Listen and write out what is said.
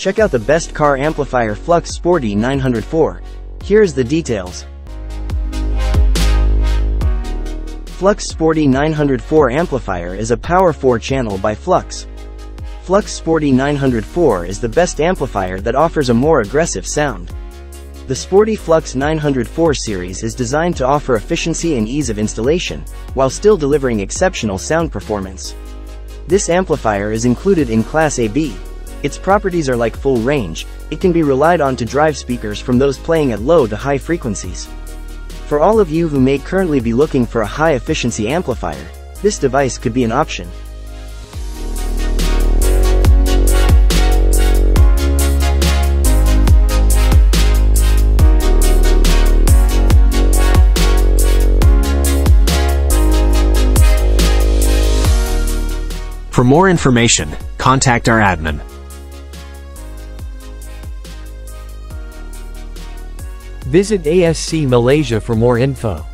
Check out the best car amplifier Flux Sporty 904. Here's the details. Flux Sporty 904 amplifier is a power 4 channel by Flux. Flux Sporty 904 is the best amplifier that offers a more aggressive sound. The Sporty Flux 904 series is designed to offer efficiency and ease of installation, while still delivering exceptional sound performance. This amplifier is included in Class AB. Its properties are like full range, it can be relied on to drive speakers from those playing at low to high frequencies. For all of you who may currently be looking for a high-efficiency amplifier, this device could be an option. For more information, contact our admin. Visit ASC Malaysia for more info.